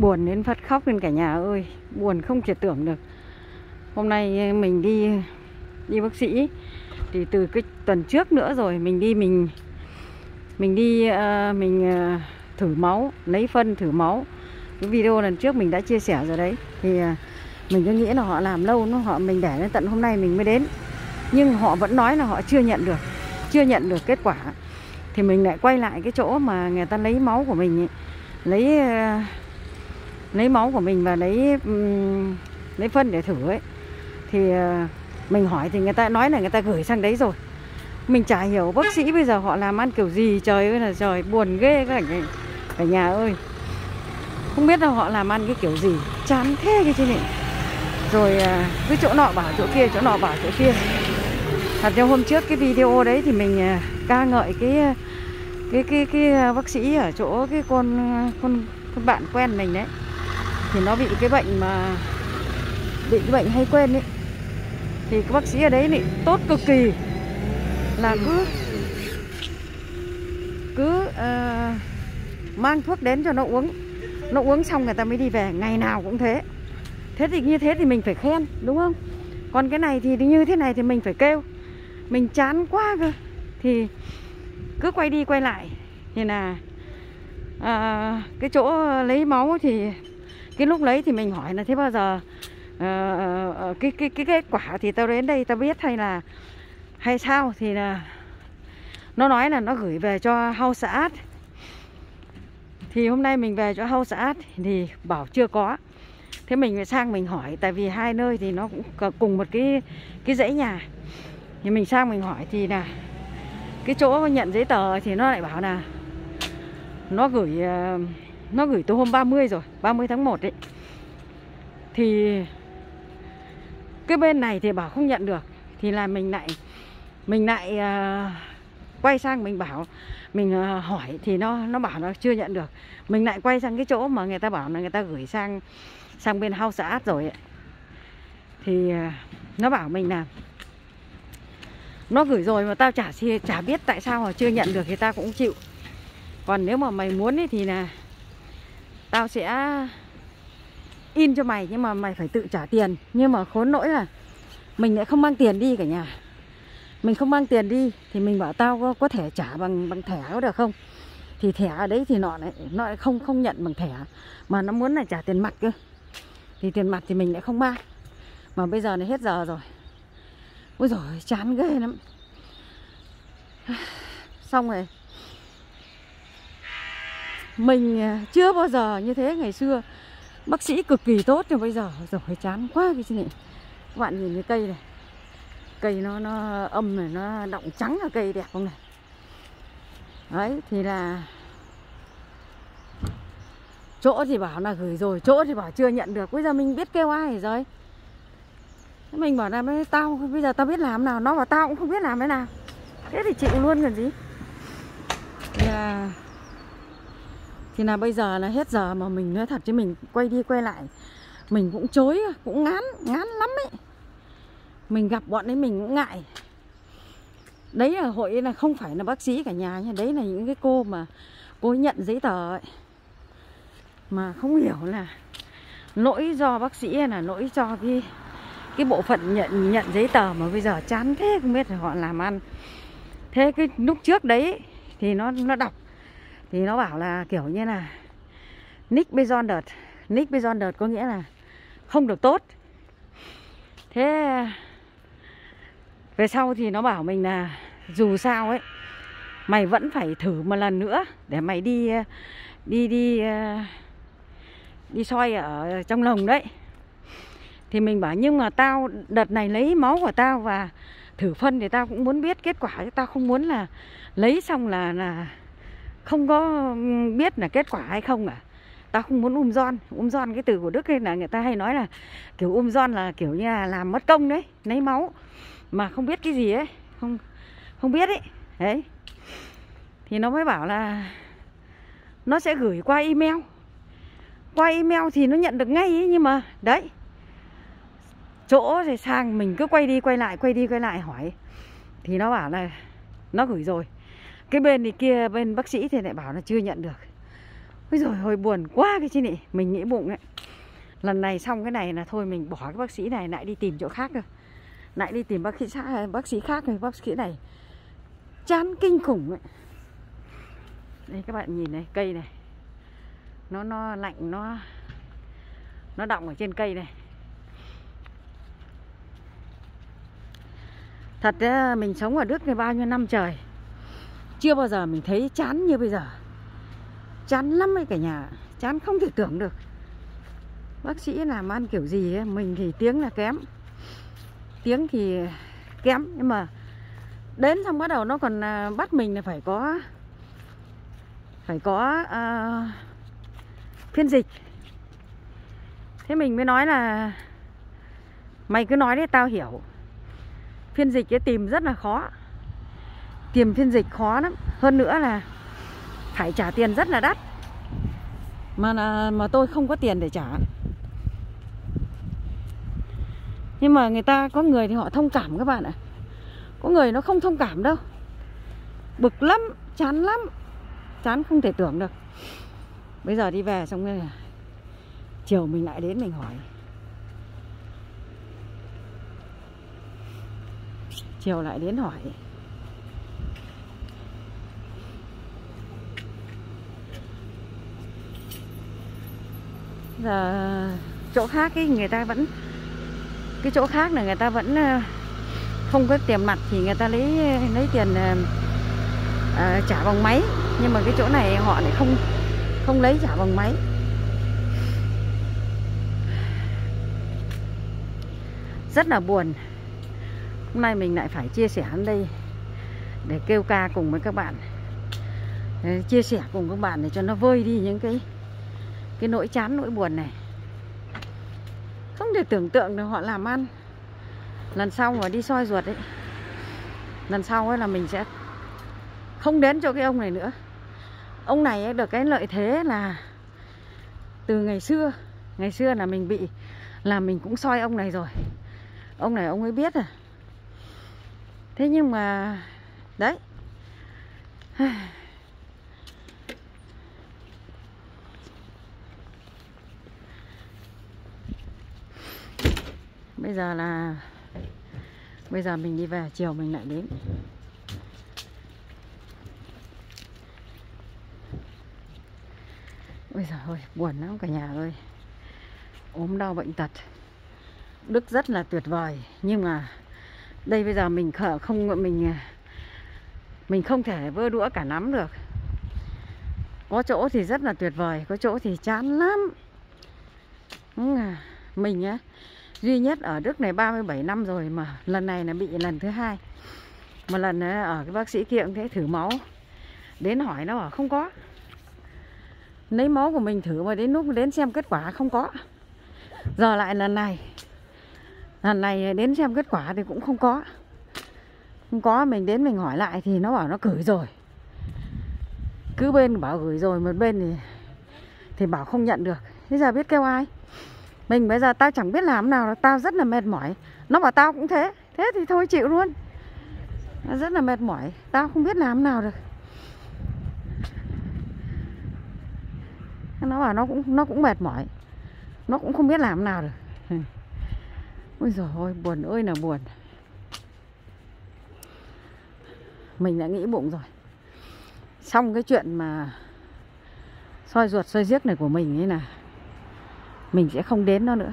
buồn đến phát khóc lên cả nhà ơi. Buồn không thể tưởng được. Hôm nay mình đi đi bác sĩ. Thì từ cái tuần trước nữa rồi mình đi mình mình đi uh, mình uh, thử máu lấy phân thử máu. Cái video lần trước mình đã chia sẻ rồi đấy. Thì uh, mình cứ nghĩ là họ làm lâu nó họ mình để đến tận hôm nay mình mới đến. Nhưng họ vẫn nói là họ chưa nhận được chưa nhận được kết quả. Thì mình lại quay lại cái chỗ mà người ta lấy máu của mình ấy, lấy uh, lấy máu của mình và lấy um, lấy phân để thử ấy. Thì uh, mình hỏi thì người ta nói là người ta gửi sang đấy rồi. Mình chả hiểu bác sĩ bây giờ họ làm ăn kiểu gì trời ơi là trời buồn ghê cả nhà, cả nhà ơi. Không biết là họ làm ăn cái kiểu gì chán thế cái chứ nhỉ. Rồi à, cứ chỗ nọ bảo chỗ kia chỗ nọ bảo chỗ kia. Thật ra hôm trước cái video đấy thì mình ờ, ca ngợi cái cái cái cái bác sĩ ở chỗ cái con con con bạn quen mình đấy thì nó bị cái bệnh mà bị cái bệnh hay quên ấy thì các bác sĩ ở đấy thì tốt cực kỳ. Là cứ cứ uh, mang thuốc đến cho nó uống. Nó uống xong người ta mới đi về ngày nào cũng thế. Thế thì như thế thì mình phải khen đúng không? Còn cái này thì như thế này thì mình phải kêu. Mình chán quá cơ. Thì cứ quay đi quay lại. Thì là à, cái chỗ lấy máu thì cái lúc lấy thì mình hỏi là thế bao giờ? Uh, cái, cái cái kết quả thì tao đến đây tao biết hay là hay sao? Thì là nó nói là nó gửi về cho hau xã thì hôm nay mình về cho hau xã thì bảo chưa có. Thế mình phải sang mình hỏi tại vì hai nơi thì nó cũng cùng một cái cái dãy nhà. Thì mình sang mình hỏi thì là cái chỗ nhận giấy tờ thì nó lại bảo là nó gửi nó gửi tôi hôm 30 rồi 30 tháng 1 ấy. Thì cái bên này thì bảo không nhận được. Thì là mình lại mình lại uh, quay sang mình bảo mình uh, hỏi thì nó nó bảo nó chưa nhận được. Mình lại quay sang cái chỗ mà người ta bảo là người ta gửi sang sang bên house xã rồi ấy. thì uh, nó bảo mình là nó gửi rồi mà tao chả chả biết tại sao mà chưa nhận được thì tao cũng chịu. Còn nếu mà mày muốn ấy thì là tao sẽ in cho mày nhưng mà mày phải tự trả tiền. Nhưng mà khốn nỗi là mình lại không mang tiền đi cả nhà. Mình không mang tiền đi thì mình bảo tao có, có thể trả bằng bằng thẻ có được không? Thì thẻ ở đấy thì nó lại nó lại không không nhận bằng thẻ. Mà nó muốn là trả tiền mặt cơ. Thì tiền mặt thì mình lại không mang. Mà bây giờ này hết giờ rồi. Ôi rồi chán ghê lắm. Xong rồi mình à, chưa bao giờ như thế ngày xưa. Bác sĩ cực kỳ tốt nhưng bây giờ rồi chán quá cái chị này các bạn nhìn cái cây này. Cây nó nó âm này, nó động trắng ở cây đẹp không này? Đấy, thì là chỗ thì bảo là gửi rồi, chỗ thì bảo chưa nhận được. Bây giờ mình biết kêu ai rồi? Mình bảo là tao, bây giờ tao biết làm nào? Nó bảo tao cũng không biết làm thế nào. Thế thì chịu luôn còn gì? Thì là thì là bây giờ là hết giờ mà mình nói thật chứ mình quay đi quay lại. Mình cũng chối, cũng ngán ngán lắm ấy. Mình gặp bọn ấy mình cũng ngại. Đấy là hội là không phải là bác sĩ cả nhà nha. Đấy là những cái cô mà cô nhận giấy tờ ấy. Mà không hiểu là lỗi do bác sĩ hay là lỗi do cái cái bộ phận nhận nhận giấy tờ mà bây giờ chán thế không biết là họ làm ăn. Thế cái lúc trước đấy thì nó nó đọc thì nó bảo là kiểu như là, nick bezonder nick bezonder có nghĩa là không được tốt. Thế, về sau thì nó bảo mình là, dù sao ấy, mày vẫn phải thử một lần nữa để mày đi đi đi đi soi ở trong lồng đấy. Thì mình bảo, nhưng mà tao, đợt này lấy máu của tao và thử phân thì tao cũng muốn biết kết quả chứ tao không muốn là lấy xong là là không có ừ, biết là kết quả hay không à tao không muốn um giòn um giòn cái từ của đức ấy là người ta hay nói là kiểu um giòn là kiểu như là làm mất công đấy lấy máu. Mà không biết cái gì ấy không không biết ấy. Đấy. Thì nó mới bảo là nó sẽ gửi qua email. Qua email thì nó nhận được ngay ấy, nhưng mà đấy. Chỗ thì sang mình cứ quay đi quay lại quay đi quay lại hỏi. Thì nó bảo là nó gửi rồi cái bên thì kia, bên bác sĩ thì lại bảo là chưa nhận được. Ôi rồi hồi buồn quá cái chị nị. Mình nghĩ bụng ấy. Lần này xong cái này là thôi mình bỏ cái bác sĩ này, lại đi tìm chỗ khác rồi Lại đi tìm bác sĩ bác sĩ khác rồi Bác sĩ này. Chán kinh khủng ấy. Đây, các bạn nhìn này, cây này. Nó nó lạnh, nó Nó động ở trên cây này. Thật ra mình sống ở Đức này bao nhiêu năm trời? Chưa bao giờ mình thấy chán như bây giờ. Chán lắm ấy cả nhà Chán không thể tưởng được. Bác sĩ làm ăn kiểu gì ấy Mình thì tiếng là kém. Tiếng thì kém Nhưng mà Đến xong bắt đầu nó còn à, bắt mình là phải có Phải có uh, Phiên dịch. Thế mình mới nói là Mày cứ nói đấy tao hiểu. Phiên dịch cái tìm rất là khó. Tìm phiên dịch khó lắm. Hơn nữa là Phải trả tiền rất là đắt. Mà là, mà tôi không có tiền để trả. Nhưng mà người ta có người thì họ thông cảm các bạn ạ. Có người nó không thông cảm đâu. Bực lắm Chán lắm. Chán không thể tưởng được. Bây giờ đi về xong rồi Chiều mình lại đến mình hỏi. Chiều lại đến hỏi. Giờ chỗ khác ấy người ta vẫn cái chỗ khác là người ta vẫn ờ, không có tiền mặt thì người ta lấy lấy tiền uh, trả bằng máy. Nhưng mà cái chỗ này họ lại không không lấy trả bằng máy. Rất là buồn. Hôm nay mình lại phải chia sẻ đến đây để kêu ca cùng với các bạn. Để chia sẻ cùng các bạn để cho nó vơi đi những cái cái nỗi chán, nỗi buồn này. Không thể tưởng tượng được họ làm ăn. Lần sau mà đi soi ruột ấy, lần sau ấy là mình sẽ không đến cho cái ông này nữa. Ông này ấy được cái lợi thế là từ ngày xưa ngày xưa là mình bị, là mình cũng soi ông này rồi. Ông này ông ấy biết à. Thế nhưng mà, đấy. Bây giờ là, bây giờ mình đi về, chiều mình lại đến. Bây giờ thôi buồn lắm cả nhà ơi. Ốm đau bệnh tật. Đức rất là tuyệt vời, nhưng mà đây bây giờ mình khở không, mình mình không thể vơ đũa cả nắm được. Có chỗ thì rất là tuyệt vời, có chỗ thì chán lắm. Mình á duy nhất ở Đức này 37 năm rồi mà, lần này là bị lần thứ hai. Một lần ở cái bác sĩ kia cũng thế thử máu. Đến hỏi nó bảo không có. Lấy máu của mình thử mà đến lúc đến xem kết quả không có. Giờ lại lần này. Lần này đến xem kết quả thì cũng không có. Không có, mình đến mình hỏi lại thì nó bảo nó gửi rồi. Cứ bên bảo gửi rồi, một bên thì thì bảo không nhận được. Bây giờ biết kêu ai? Mình bây giờ tao chẳng biết làm nào, tao rất là mệt mỏi. Nó bảo tao cũng thế thế thì thôi chịu luôn. Rất là mệt mỏi, tao không biết làm nào được. Nó bảo nó cũng nó cũng mệt mỏi. Nó cũng không biết làm nào được. Ôi giời ơi, buồn ơi là buồn. Mình đã nghĩ bụng rồi. Xong cái chuyện mà soi ruột soi giếc này của mình ấy là mình sẽ không đến nó nữa.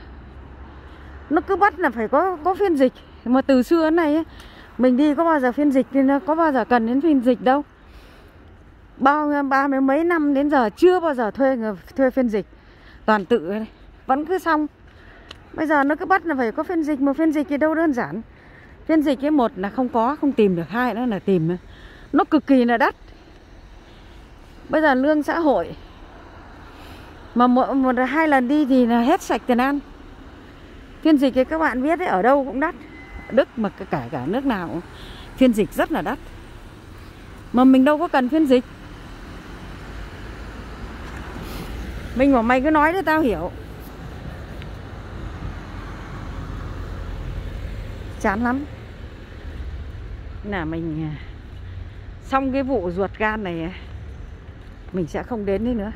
Nó cứ bắt là phải có có phiên dịch. Mà từ xưa đến này ấy, Mình đi có bao giờ phiên dịch thì nó có bao giờ cần đến phiên dịch đâu. Bao ba mấy mấy năm đến giờ chưa bao giờ thuê người thuê phiên dịch. Toàn tự ấy, Vẫn cứ xong. Bây giờ nó cứ bắt là phải có phiên dịch Mà phiên dịch thì đâu đơn giản. Phiên dịch cái một là không có, không tìm được. Hai nữa là tìm. Nó cực kỳ là đắt. Bây giờ lương xã hội mà một, một hai lần đi thì là hết sạch tiền ăn. Phiên dịch thì các bạn biết đấy Ở đâu cũng đắt. Đức mà cả cả nước nào cũng Phiên dịch rất là đắt. Mà mình đâu có cần phiên dịch. Mình bảo mày cứ nói để tao hiểu. Chán lắm. Là mình à, xong cái vụ ruột gan này à, mình sẽ không đến đấy nữa.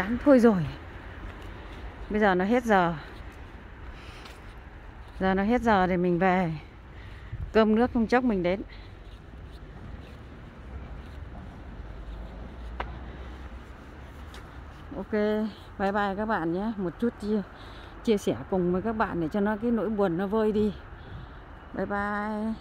Chán thôi rồi. Bây giờ nó hết giờ. Giờ nó hết giờ thì mình về. Cơm nước không chốc mình đến. Ok Bye bye các bạn nhé. Một chút chia, chia sẻ cùng với các bạn Để cho nó cái nỗi buồn nó vơi đi. Bye bye.